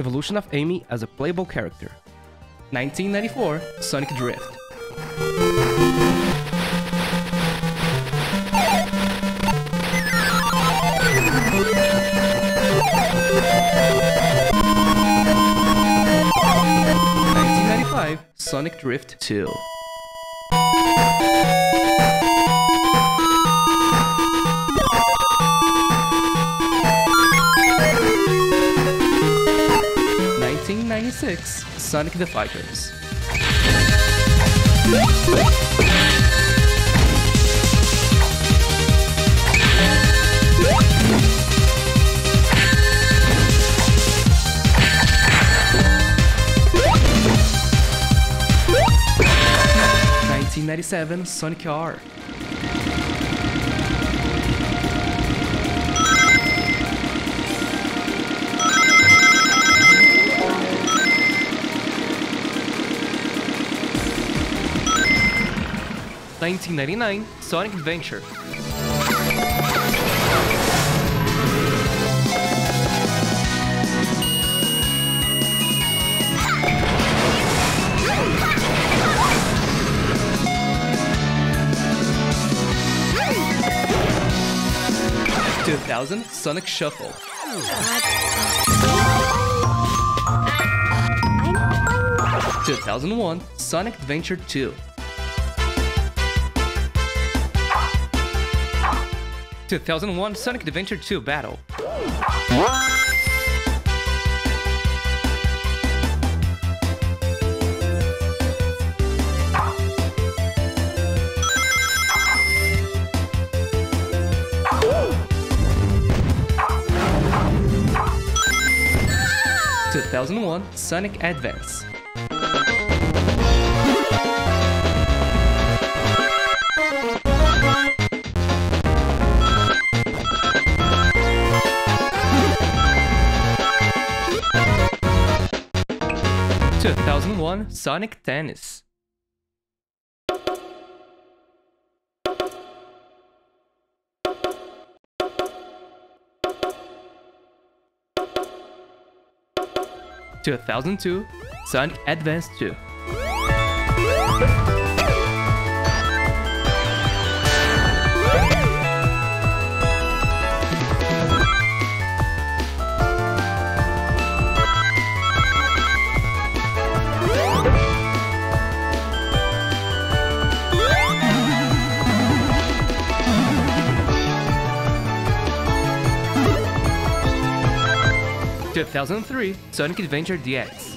Evolution of Amy as a playable character. 1994 Sonic Drift. Sonic Drift 2. 1996 Sonic the Fighters. Nineteen ninety-seven Sonic R. 1999 Sonic Adventure. Two thousand Sonic Shuffle. Two thousand one Sonic Adventure Two. 2001 Sonic Adventure 2 Battle. Two thousand one Sonic Advance. 2001 Sonic Tennis. Two thousand two Sonic Advance two. 2003 Sonic Adventure DX.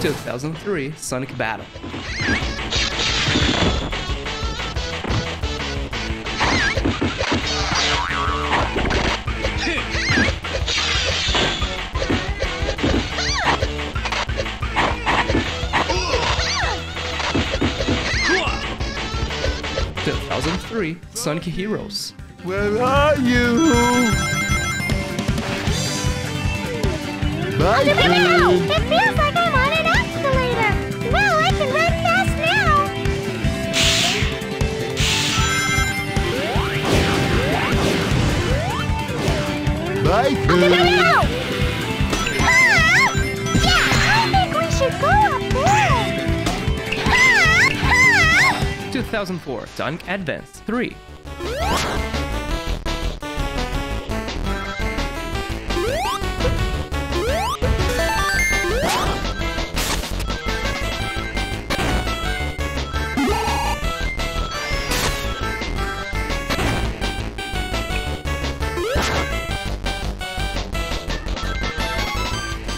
Two thousand three Sonic Battle. 2003 Sonic Heroes. Where are you? Bye, It feels like I'm on an escalator. Well, I can run fast now. Bye, No, 2004 Sonic Advance 3.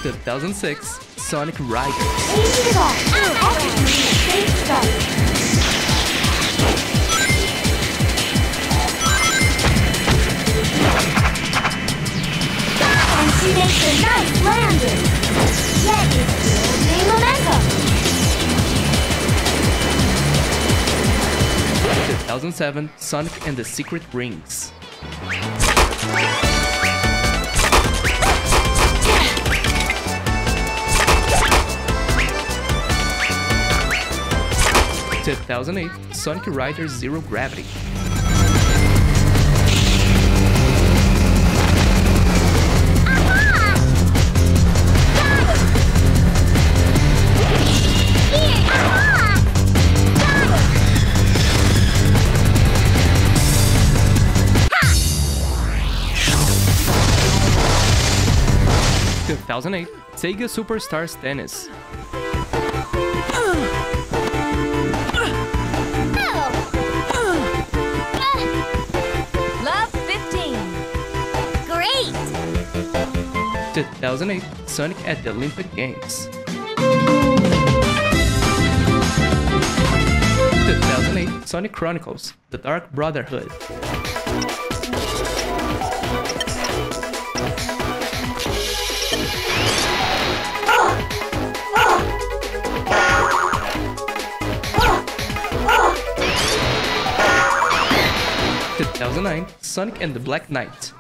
Two thousand six Sonic Riders. 2007 Sonic and the Secret Rings. Two thousand eight Sonic Riders Zero Gravity. 2008 Sega Superstars Tennis. Love 15. Great! 2008 Sonic at the Olympic Games. 2008 Sonic Chronicles The Dark Brotherhood. Two thousand nine Sonic and the Black Knight.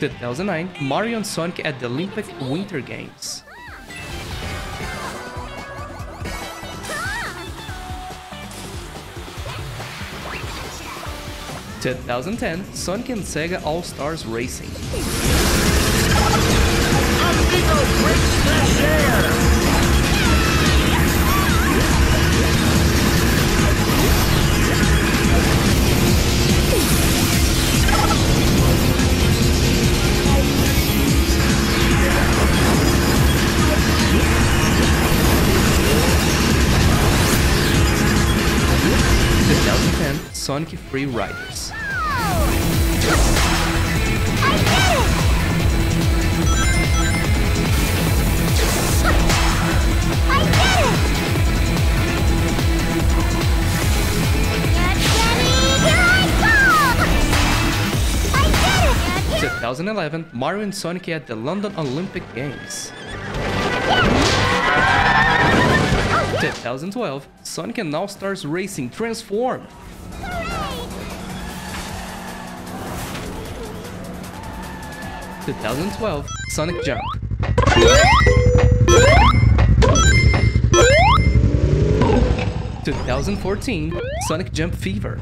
2009 Mario and Sonic at the Olympic Winter Games. Two thousand ten Sonic and Sega All Stars Racing. Did it! 2011 Mario and Sonic at the London Olympic Games. 2012 Sonic and All Stars Racing Transform. 2012 Sonic Jump. 2014 Sonic Jump Fever.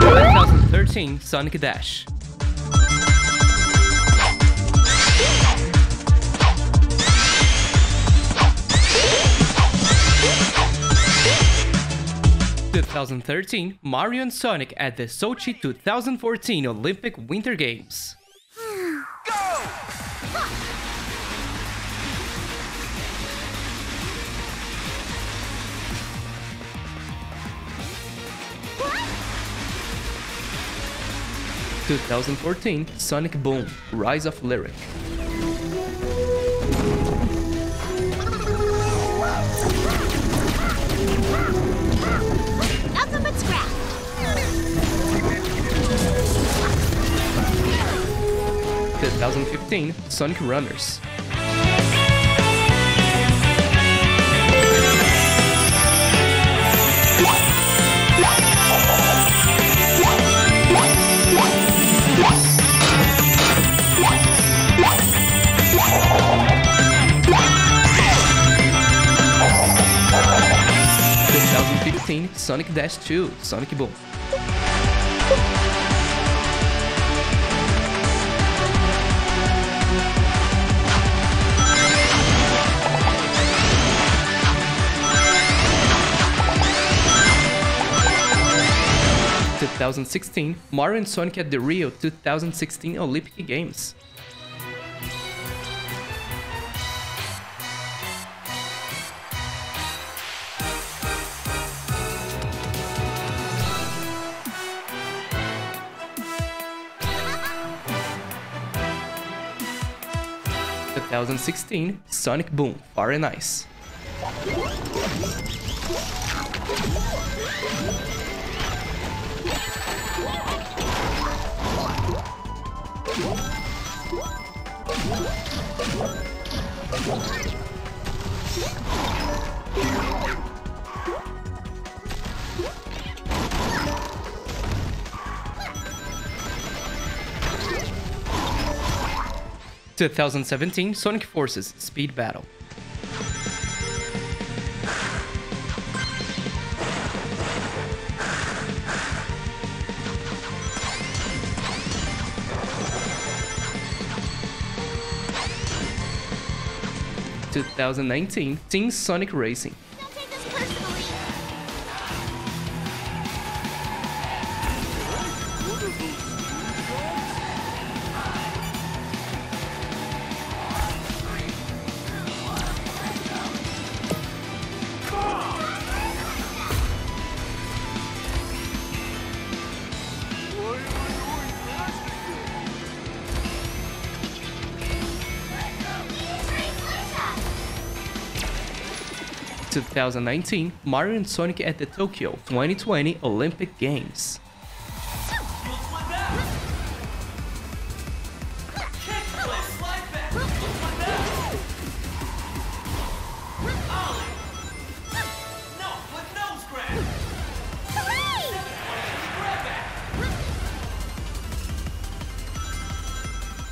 2013 Sonic Dash. 2013 Mario and Sonic at the Sochi 2014 Olympic Winter Games. Thousand fourteen Sonic Boom Rise of Lyric. 2015 Sonic Runners. Sonic Dash 2 Sonic Boom. 2016 Mario and Sonic at the Rio 2016 Olympic Games. Two thousand sixteen Sonic Boom Fire and Ice. 2017 Sonic Forces Speed Battle. Two thousand nineteen Team Sonic Racing. 2019 Mario and Sonic at the Tokyo 2020 Olympic Games.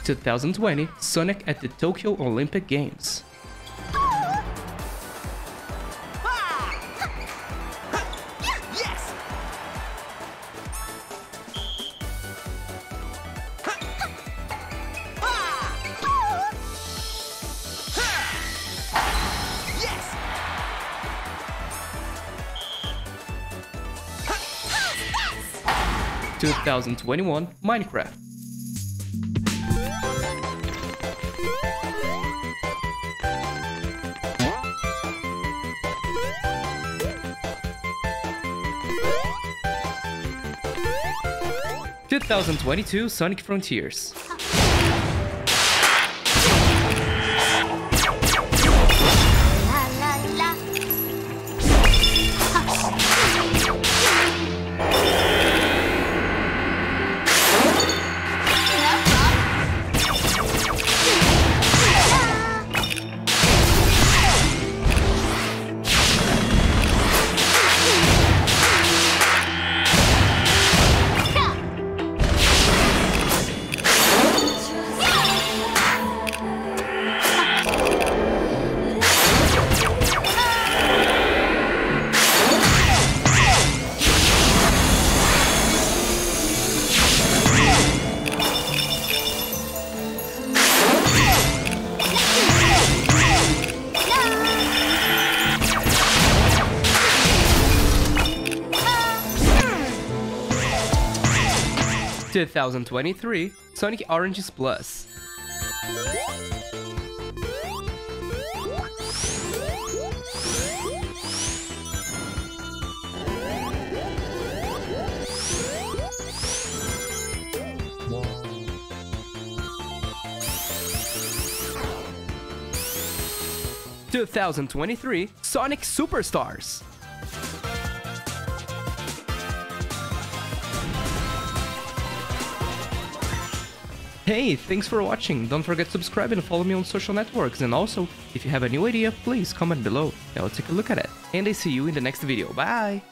2020 Sonic at the Tokyo Olympic Games. 2021 Minecraft. Two thousand twenty-two Sonic Frontiers. 2023 Sonic Origins Plus. Two thousand twenty three Sonic Superstars Hey, thanks for watching. Don't forget to subscribe and follow me on social networks. And also, if you have a new idea, please comment below. I'll take a look at it. And I see you in the next video. Bye!